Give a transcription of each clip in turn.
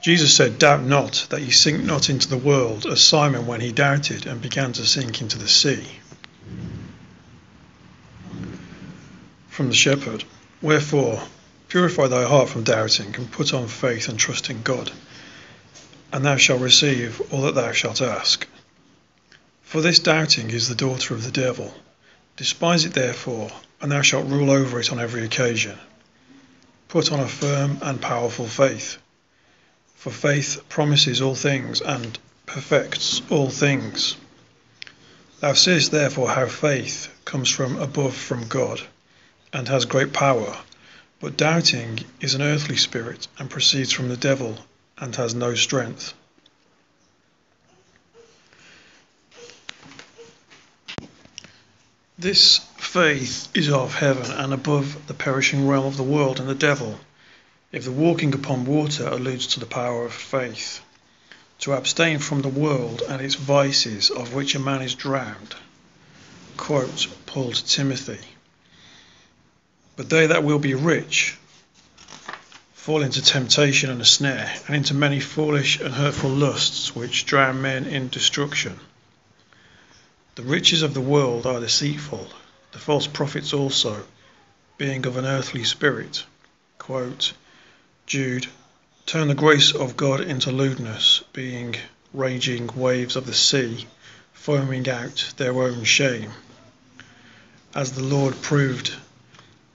Jesus said, Doubt not that ye sink not into the world, as Simon when he doubted and began to sink into the sea. From the shepherd, Wherefore, purify thy heart from doubting, and put on faith and trust in God, and thou shalt receive all that thou shalt ask. For this doubting is the daughter of the devil. Despise it therefore, and thou shalt rule over it on every occasion. Put on a firm and powerful faith for faith promises all things and perfects all things. Thou seest therefore how faith comes from above from God, and has great power, but doubting is an earthly spirit, and proceeds from the devil, and has no strength. This faith is of heaven and above the perishing realm of the world and the devil if the walking upon water alludes to the power of faith, to abstain from the world and its vices of which a man is drowned. Quote Paul to Timothy. But they that will be rich fall into temptation and a snare, and into many foolish and hurtful lusts which drown men in destruction. The riches of the world are deceitful, the false prophets also, being of an earthly spirit. Quote, Jude, turn the grace of God into lewdness, being raging waves of the sea, foaming out their own shame. As the Lord proved,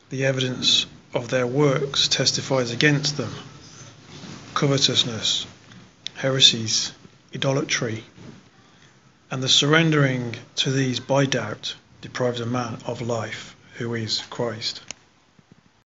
the evidence of their works testifies against them covetousness, heresies, idolatry, and the surrendering to these by doubt deprives a man of life, who is Christ.